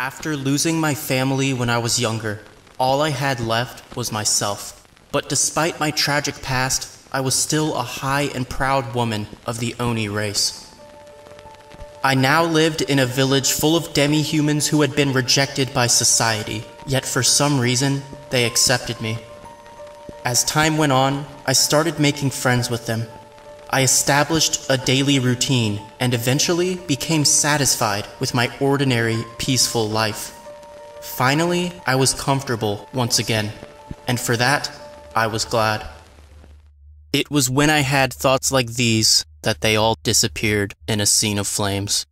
After losing my family when I was younger, all I had left was myself. But despite my tragic past, I was still a high and proud woman of the Oni race. I now lived in a village full of demi humans who had been rejected by society, yet for some reason, they accepted me. As time went on, I started making friends with them. I established a daily routine and eventually became satisfied with my ordinary, peaceful life. Finally, I was comfortable once again, and for that, I was glad. It was when I had thoughts like these that they all disappeared in a scene of flames.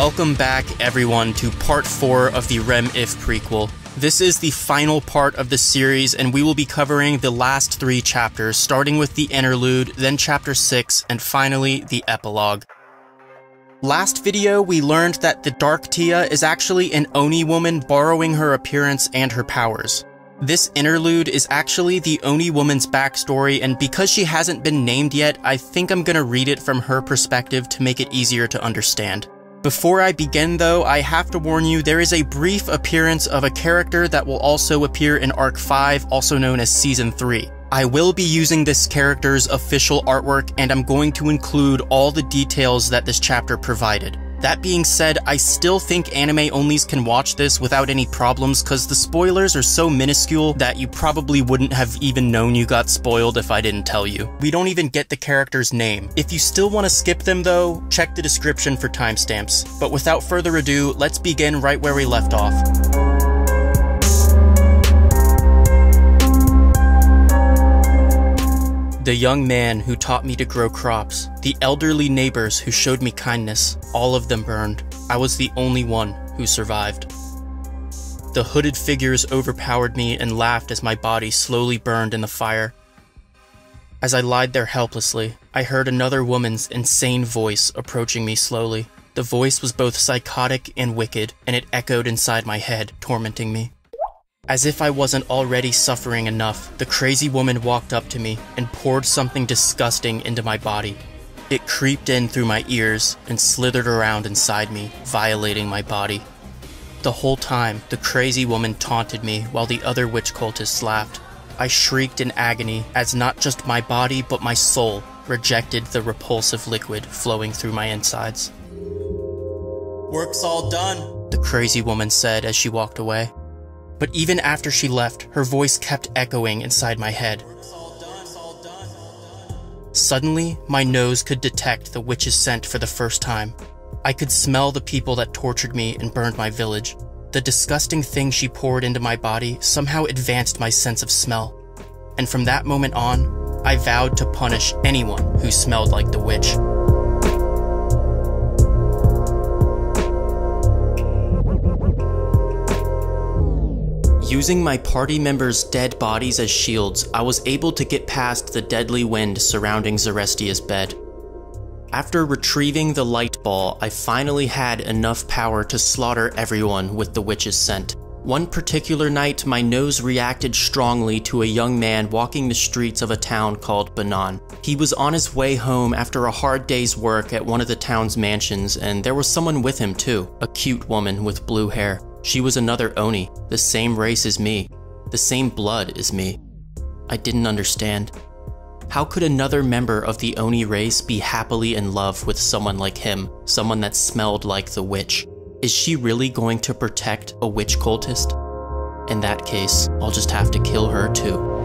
Welcome back, everyone, to part 4 of the Rem If prequel. This is the final part of the series, and we will be covering the last three chapters, starting with the interlude, then chapter 6, and finally the epilogue. Last video, we learned that the Dark Tia is actually an Oni woman borrowing her appearance and her powers. This interlude is actually the Oni woman's backstory, and because she hasn't been named yet, I think I'm gonna read it from her perspective to make it easier to understand. Before I begin though, I have to warn you there is a brief appearance of a character that will also appear in Arc 5, also known as Season 3. I will be using this character's official artwork and I'm going to include all the details that this chapter provided. That being said, I still think anime onlys can watch this without any problems because the spoilers are so minuscule that you probably wouldn't have even known you got spoiled if I didn't tell you. We don't even get the character's name. If you still want to skip them though, check the description for timestamps. But without further ado, let's begin right where we left off. The young man who taught me to grow crops, the elderly neighbors who showed me kindness, all of them burned. I was the only one who survived. The hooded figures overpowered me and laughed as my body slowly burned in the fire. As I lied there helplessly, I heard another woman's insane voice approaching me slowly. The voice was both psychotic and wicked, and it echoed inside my head, tormenting me. As if I wasn't already suffering enough, the crazy woman walked up to me and poured something disgusting into my body. It creeped in through my ears and slithered around inside me, violating my body. The whole time, the crazy woman taunted me while the other witch cultists laughed. I shrieked in agony as not just my body but my soul rejected the repulsive liquid flowing through my insides. Work's all done, the crazy woman said as she walked away. But even after she left, her voice kept echoing inside my head. Suddenly, my nose could detect the witch's scent for the first time. I could smell the people that tortured me and burned my village. The disgusting thing she poured into my body somehow advanced my sense of smell. And from that moment on, I vowed to punish anyone who smelled like the witch. Using my party members' dead bodies as shields, I was able to get past the deadly wind surrounding Zarestia's bed. After retrieving the light ball, I finally had enough power to slaughter everyone with the witch's scent. One particular night, my nose reacted strongly to a young man walking the streets of a town called Banan. He was on his way home after a hard day's work at one of the town's mansions, and there was someone with him too, a cute woman with blue hair. She was another Oni, the same race as me, the same blood as me. I didn't understand. How could another member of the Oni race be happily in love with someone like him, someone that smelled like the witch? Is she really going to protect a witch cultist? In that case, I'll just have to kill her too.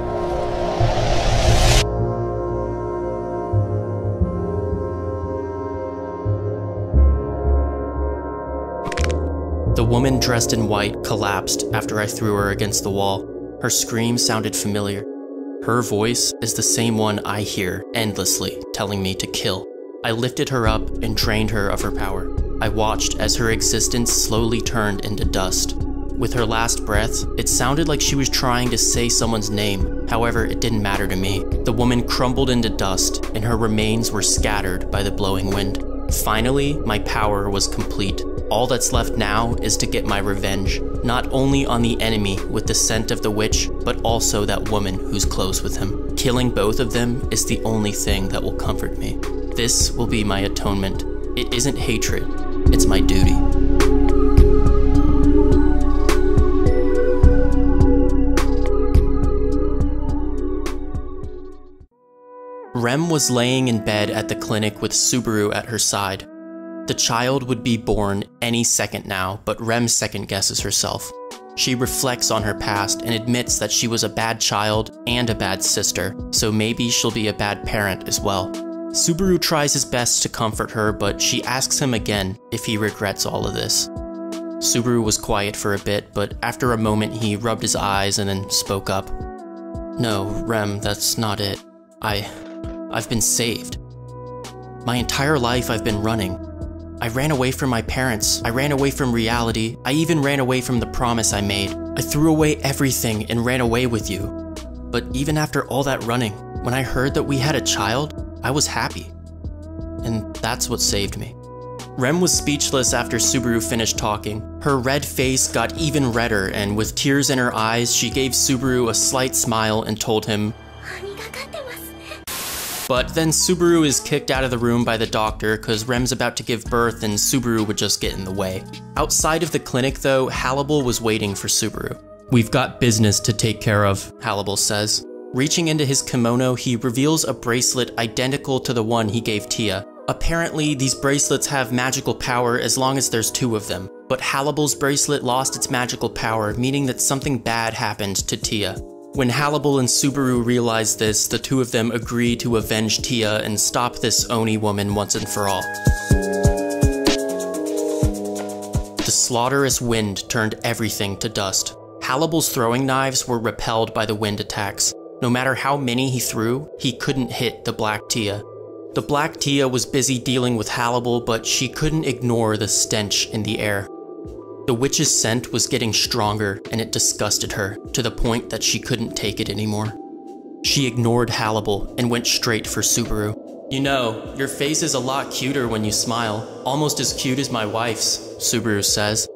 Woman dressed in white collapsed after I threw her against the wall. Her scream sounded familiar. Her voice is the same one I hear endlessly telling me to kill. I lifted her up and drained her of her power. I watched as her existence slowly turned into dust. With her last breath, it sounded like she was trying to say someone's name, however, it didn't matter to me. The woman crumbled into dust, and her remains were scattered by the blowing wind. Finally, my power was complete. All that's left now is to get my revenge, not only on the enemy with the scent of the witch, but also that woman who's close with him. Killing both of them is the only thing that will comfort me. This will be my atonement. It isn't hatred, it's my duty. Rem was laying in bed at the clinic with Subaru at her side. The child would be born any second now, but Rem second guesses herself. She reflects on her past and admits that she was a bad child and a bad sister, so maybe she'll be a bad parent as well. Subaru tries his best to comfort her, but she asks him again if he regrets all of this. Subaru was quiet for a bit, but after a moment he rubbed his eyes and then spoke up. No, Rem, that's not it. I. I've been saved. My entire life I've been running. I ran away from my parents. I ran away from reality. I even ran away from the promise I made. I threw away everything and ran away with you. But even after all that running, when I heard that we had a child, I was happy. And that's what saved me. Rem was speechless after Subaru finished talking. Her red face got even redder, and with tears in her eyes, she gave Subaru a slight smile and told him, but then Subaru is kicked out of the room by the doctor because Rem's about to give birth and Subaru would just get in the way. Outside of the clinic though, Halibel was waiting for Subaru. We've got business to take care of, Halibel says. Reaching into his kimono, he reveals a bracelet identical to the one he gave Tia. Apparently, these bracelets have magical power as long as there's two of them, but Halibel's bracelet lost its magical power, meaning that something bad happened to Tia. When Halibel and Subaru realize this, the two of them agree to avenge Tia and stop this Oni woman once and for all. The slaughterous wind turned everything to dust. Halibel's throwing knives were repelled by the wind attacks. No matter how many he threw, he couldn't hit the Black Tia. The Black Tia was busy dealing with Halibel, but she couldn't ignore the stench in the air. The witch's scent was getting stronger and it disgusted her to the point that she couldn't take it anymore. She ignored Halibel and went straight for Subaru. You know, your face is a lot cuter when you smile, almost as cute as my wife's, Subaru says.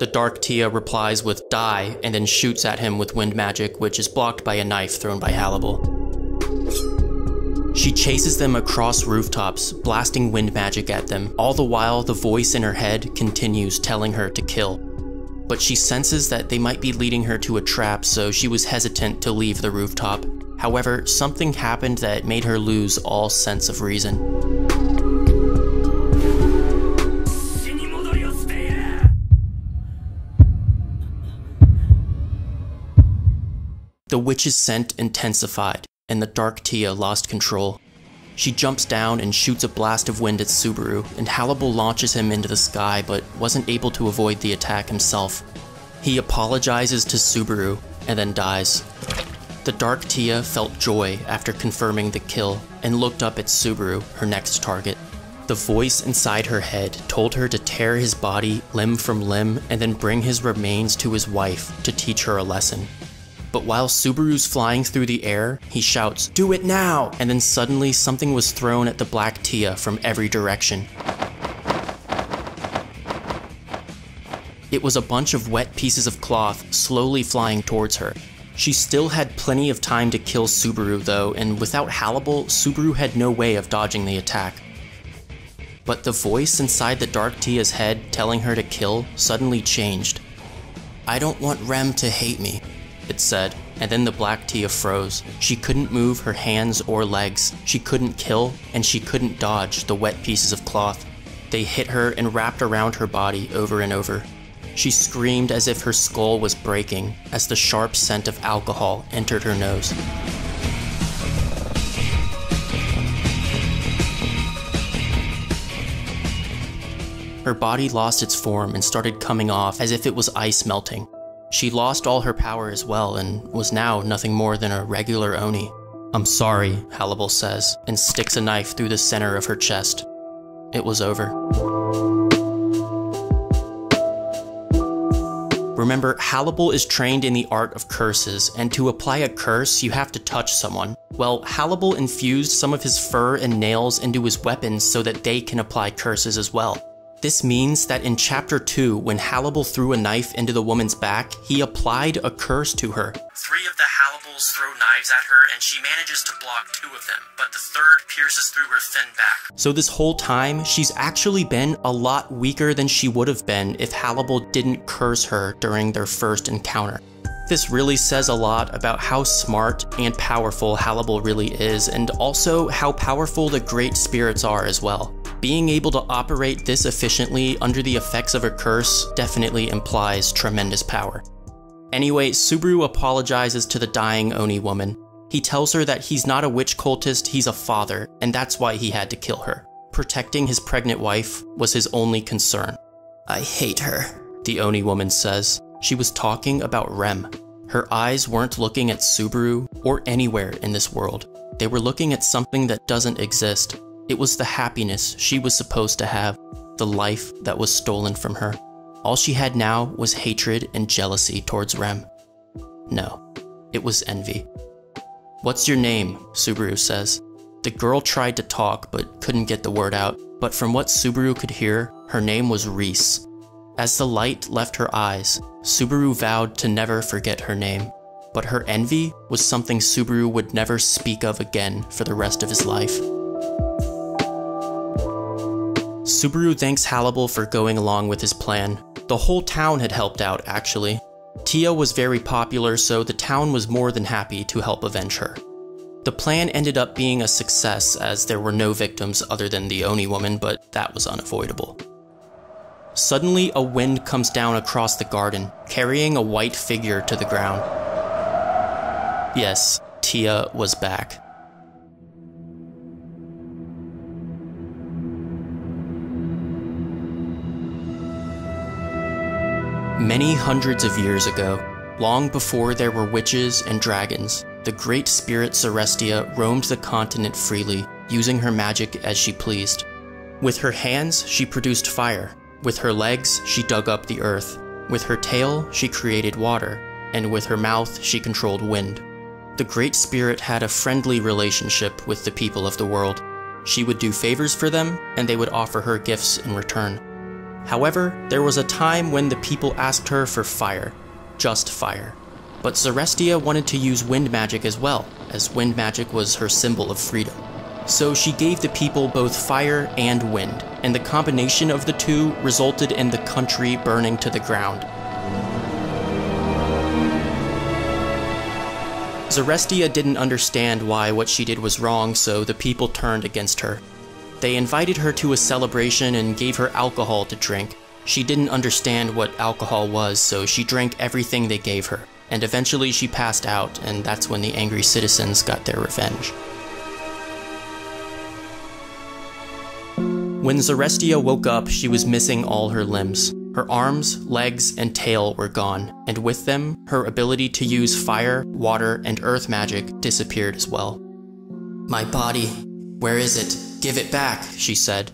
The Dark Tia replies with die and then shoots at him with wind magic, which is blocked by a knife thrown by Halibel. She chases them across rooftops, blasting wind magic at them, all the while the voice in her head continues telling her to kill. But she senses that they might be leading her to a trap, so she was hesitant to leave the rooftop. However, something happened that made her lose all sense of reason. The witch's scent intensified, and the Dark Tia lost control. She jumps down and shoots a blast of wind at Subaru, and Halibel launches him into the sky but wasn't able to avoid the attack himself. He apologizes to Subaru and then dies. The Dark Tia felt joy after confirming the kill and looked up at Subaru, her next target. The voice inside her head told her to tear his body limb from limb and then bring his remains to his wife to teach her a lesson. But while Subaru's flying through the air, he shouts, Do it now! And then suddenly something was thrown at the Black Tia from every direction. It was a bunch of wet pieces of cloth slowly flying towards her. She still had plenty of time to kill Subaru though, and without Halibel, Subaru had no way of dodging the attack. But the voice inside the Dark Tia's head telling her to kill suddenly changed. I don't want Rem to hate me, it said, and then the black Tia froze. She couldn't move her hands or legs, she couldn't kill, and she couldn't dodge the wet pieces of cloth. They hit her and wrapped around her body over and over. She screamed as if her skull was breaking as the sharp scent of alcohol entered her nose. Her body lost its form and started coming off as if it was ice melting. She lost all her power as well and was now nothing more than a regular Oni. I'm sorry, Halibel says, and sticks a knife through the center of her chest. It was over. Remember, Halibel is trained in the art of curses, and to apply a curse, you have to touch someone. Well, Halibel infused some of his fur and nails into his weapons so that they can apply curses as well. This means that in chapter 2, when Halibel threw a knife into the woman's back, he applied a curse to her. Three of the Halibels throw knives at her, and she manages to block two of them, but the third pierces through her thin back. So, this whole time, she's actually been a lot weaker than she would have been if Halibel didn't curse her during their first encounter. This really says a lot about how smart and powerful Halibel really is, and also how powerful the Great Spirits are as well. Being able to operate this efficiently under the effects of a curse definitely implies tremendous power. Anyway, Subaru apologizes to the dying Oni woman. He tells her that he's not a witch cultist, he's a father, and that's why he had to kill her. Protecting his pregnant wife was his only concern. I hate her, the Oni woman says. She was talking about Rem. Her eyes weren't looking at Subaru or anywhere in this world. They were looking at something that doesn't exist, it was the happiness she was supposed to have, the life that was stolen from her. All she had now was hatred and jealousy towards Rem. No, it was envy. What's your name? Subaru says. The girl tried to talk but couldn't get the word out, but from what Subaru could hear, her name was Reese. As the light left her eyes, Subaru vowed to never forget her name, but her envy was something Subaru would never speak of again for the rest of his life. Subaru thanks Halibel for going along with his plan. The whole town had helped out, actually. Tia was very popular, so the town was more than happy to help avenge her. The plan ended up being a success as there were no victims other than the Oni woman, but that was unavoidable. Suddenly, a wind comes down across the garden, carrying a white figure to the ground. Yes, Tia was back. Many hundreds of years ago, long before there were witches and dragons, the great spirit Zarestia roamed the continent freely, using her magic as she pleased. With her hands, she produced fire. With her legs, she dug up the earth. With her tail, she created water. And with her mouth, she controlled wind. The Great Spirit had a friendly relationship with the people of the world. She would do favors for them, and they would offer her gifts in return. However, there was a time when the people asked her for fire, just fire. But Zarestia wanted to use wind magic as well, as wind magic was her symbol of freedom. So she gave the people both fire and wind, and the combination of the two resulted in the country burning to the ground. Zarestia didn't understand why what she did was wrong, so the people turned against her. They invited her to a celebration and gave her alcohol to drink. She didn't understand what alcohol was, so she drank everything they gave her. And eventually she passed out, and that's when the angry citizens got their revenge. When Zarestia woke up, she was missing all her limbs. Her arms, legs, and tail were gone, and with them, her ability to use fire, water, and earth magic disappeared as well. My body, where is it? Give it back, she said.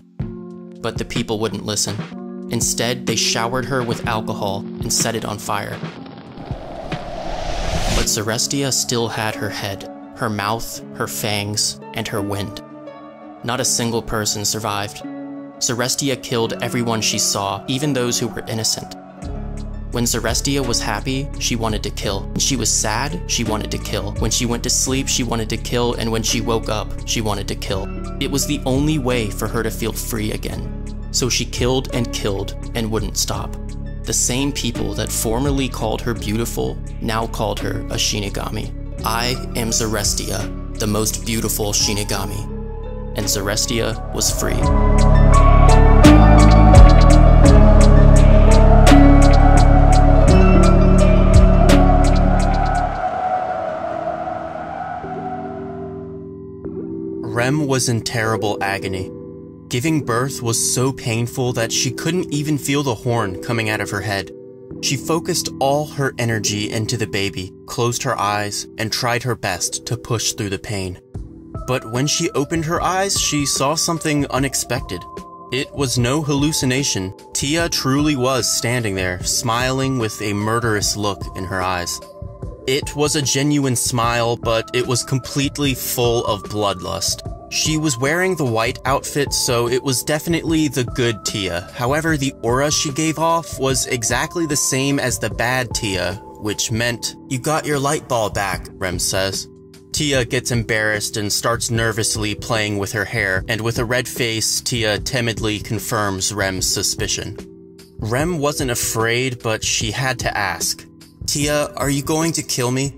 But the people wouldn't listen. Instead, they showered her with alcohol and set it on fire. But Zarestia still had her head, her mouth, her fangs, and her wind. Not a single person survived. Zarestia killed everyone she saw, even those who were innocent. When Zarestia was happy, she wanted to kill. When she was sad, she wanted to kill. When she went to sleep, she wanted to kill, and when she woke up, she wanted to kill. It was the only way for her to feel free again. So she killed and killed and wouldn't stop. The same people that formerly called her beautiful now called her a Shinigami. I am Zarestia, the most beautiful Shinigami. And Zarestia was free. Rem was in terrible agony. Giving birth was so painful that she couldn't even feel the horn coming out of her head. She focused all her energy into the baby, closed her eyes, and tried her best to push through the pain. But when she opened her eyes, she saw something unexpected. It was no hallucination. Tia truly was standing there, smiling with a murderous look in her eyes. It was a genuine smile, but it was completely full of bloodlust. She was wearing the white outfit, so it was definitely the good Tia. However, the aura she gave off was exactly the same as the bad Tia, which meant, You got your light ball back, Rem says. Tia gets embarrassed and starts nervously playing with her hair, and with a red face, Tia timidly confirms Rem's suspicion. Rem wasn't afraid, but she had to ask, Tia, are you going to kill me?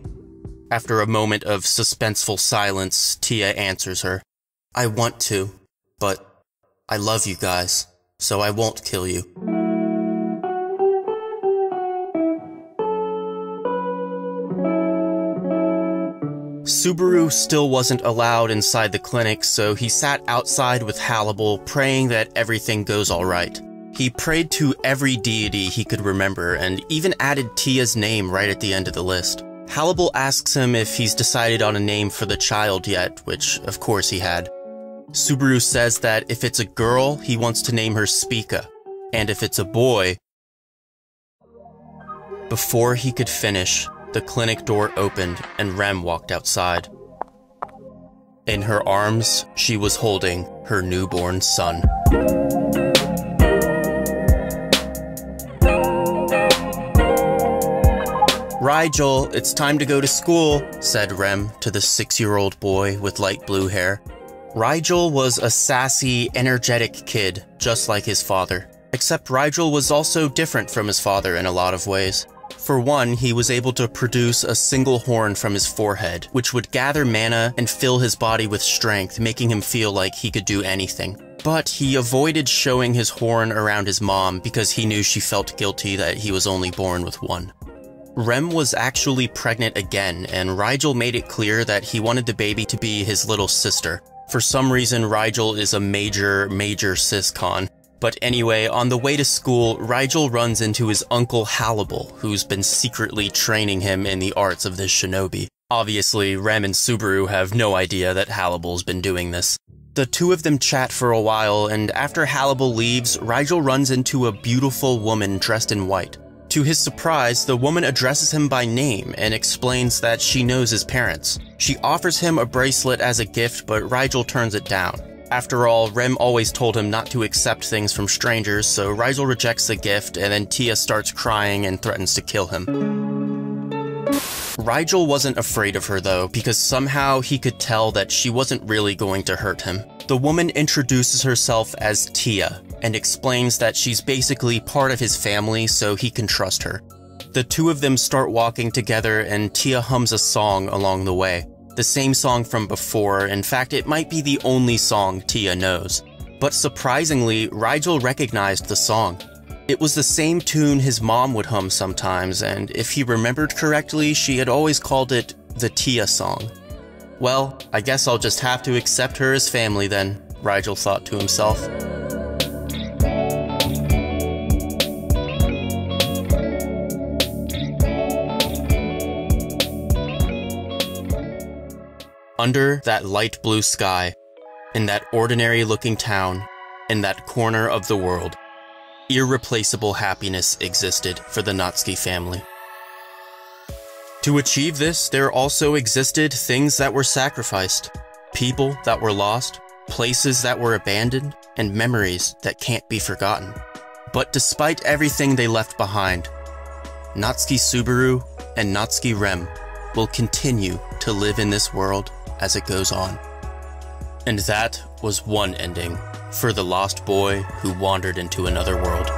After a moment of suspenseful silence, Tia answers her, I want to, but I love you guys, so I won't kill you. Subaru still wasn't allowed inside the clinic, so he sat outside with Halibel, praying that everything goes alright. He prayed to every deity he could remember, and even added Tia's name right at the end of the list. Halibel asks him if he's decided on a name for the child yet, which of course he had. Subaru says that if it's a girl, he wants to name her Spica, and if it's a boy... Before he could finish, the clinic door opened and Rem walked outside. In her arms, she was holding her newborn son. Rigel, it's time to go to school, said Rem to the six year old boy with light blue hair. Rigel was a sassy, energetic kid, just like his father. Except Rigel was also different from his father in a lot of ways. For one, he was able to produce a single horn from his forehead, which would gather mana and fill his body with strength, making him feel like he could do anything. But he avoided showing his horn around his mom because he knew she felt guilty that he was only born with one. Rem was actually pregnant again, and Rigel made it clear that he wanted the baby to be his little sister, for some reason, Rigel is a major, major siscon. But anyway, on the way to school, Rigel runs into his uncle Halibel, who's been secretly training him in the arts of the shinobi. Obviously, Rem and Subaru have no idea that Halibel's been doing this. The two of them chat for a while, and after Halibel leaves, Rigel runs into a beautiful woman dressed in white. To his surprise, the woman addresses him by name and explains that she knows his parents. She offers him a bracelet as a gift, but Rigel turns it down. After all, Rem always told him not to accept things from strangers, so Rigel rejects the gift, and then Tia starts crying and threatens to kill him. Rigel wasn't afraid of her though, because somehow he could tell that she wasn't really going to hurt him. The woman introduces herself as Tia, and explains that she's basically part of his family so he can trust her. The two of them start walking together and Tia hums a song along the way. The same song from before, in fact it might be the only song Tia knows. But surprisingly, Rigel recognized the song. It was the same tune his mom would hum sometimes, and if he remembered correctly, she had always called it the Tia song. Well, I guess I'll just have to accept her as family then, Rigel thought to himself. Under that light blue sky, in that ordinary looking town, in that corner of the world, irreplaceable happiness existed for the Natsuki family. To achieve this, there also existed things that were sacrificed, people that were lost, places that were abandoned, and memories that can't be forgotten. But despite everything they left behind, Natsuki Subaru and Natsuki Rem will continue to live in this world as it goes on. And that was one ending for the lost boy who wandered into another world.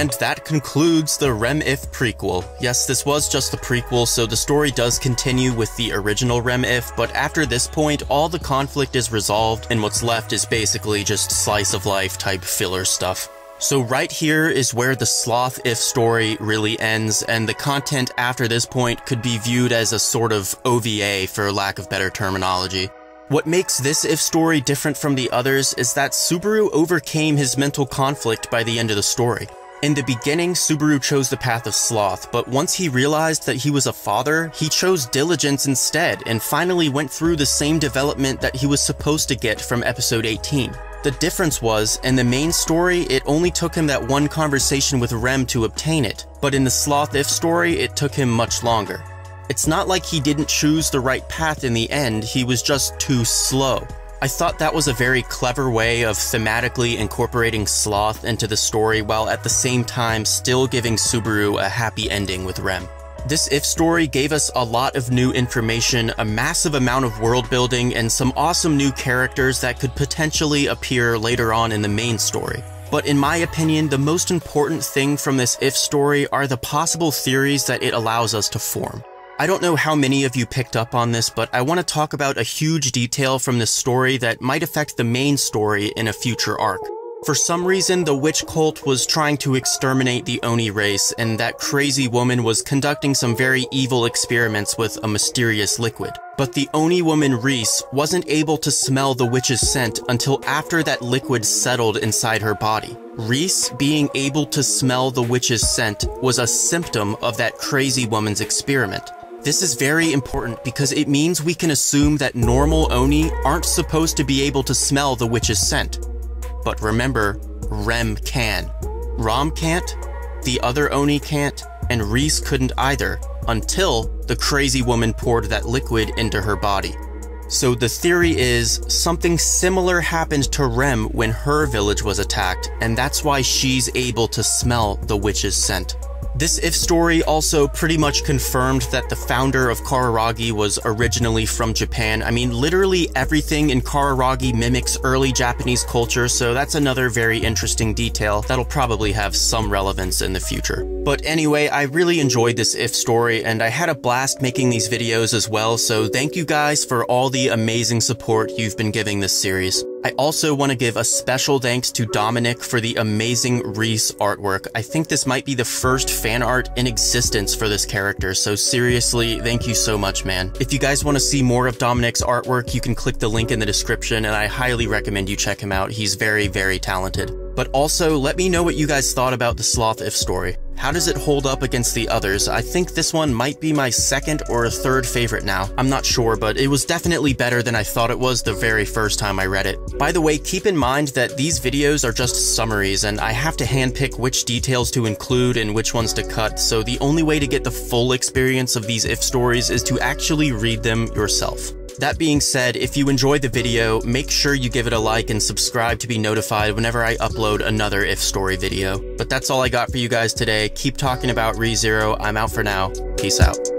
And that concludes the Rem If prequel. Yes, this was just the prequel, so the story does continue with the original Rem If, but after this point, all the conflict is resolved, and what's left is basically just slice of life type filler stuff. So right here is where the Sloth If story really ends, and the content after this point could be viewed as a sort of OVA for lack of better terminology. What makes this If story different from the others is that Subaru overcame his mental conflict by the end of the story. In the beginning, Subaru chose the path of sloth, but once he realized that he was a father, he chose diligence instead and finally went through the same development that he was supposed to get from episode 18. The difference was, in the main story, it only took him that one conversation with Rem to obtain it, but in the Sloth If story, it took him much longer. It's not like he didn't choose the right path in the end, he was just too slow. I thought that was a very clever way of thematically incorporating Sloth into the story while at the same time still giving Subaru a happy ending with Rem. This If story gave us a lot of new information, a massive amount of world building, and some awesome new characters that could potentially appear later on in the main story. But in my opinion, the most important thing from this If story are the possible theories that it allows us to form. I don't know how many of you picked up on this, but I want to talk about a huge detail from this story that might affect the main story in a future arc. For some reason, the witch cult was trying to exterminate the Oni race, and that crazy woman was conducting some very evil experiments with a mysterious liquid. But the Oni woman Reese wasn't able to smell the witch's scent until after that liquid settled inside her body. Reese being able to smell the witch's scent was a symptom of that crazy woman's experiment. This is very important because it means we can assume that normal Oni aren't supposed to be able to smell the witch's scent. But remember, Rem can. Ram can't, the other Oni can't, and Reese couldn't either, until the crazy woman poured that liquid into her body. So the theory is something similar happened to Rem when her village was attacked, and that's why she's able to smell the witch's scent. This If story also pretty much confirmed that the founder of Kararagi was originally from Japan. I mean, literally everything in Kararagi mimics early Japanese culture, so that's another very interesting detail that'll probably have some relevance in the future. But anyway, I really enjoyed this If story, and I had a blast making these videos as well, so thank you guys for all the amazing support you've been giving this series. I also want to give a special thanks to Dominic for the amazing Reese artwork. I think this might be the first fan art in existence for this character, so seriously, thank you so much, man. If you guys want to see more of Dominic's artwork, you can click the link in the description, and I highly recommend you check him out. He's very, very talented. But also, let me know what you guys thought about the Sloth If story. How does it hold up against the others? I think this one might be my second or third favorite now. I'm not sure, but it was definitely better than I thought it was the very first time I read it. By the way, keep in mind that these videos are just summaries, and I have to handpick which details to include and which ones to cut, so the only way to get the full experience of these if stories is to actually read them yourself. That being said, if you enjoyed the video, make sure you give it a like and subscribe to be notified whenever I upload another If Story video. But that's all I got for you guys today. Keep talking about ReZero. I'm out for now. Peace out.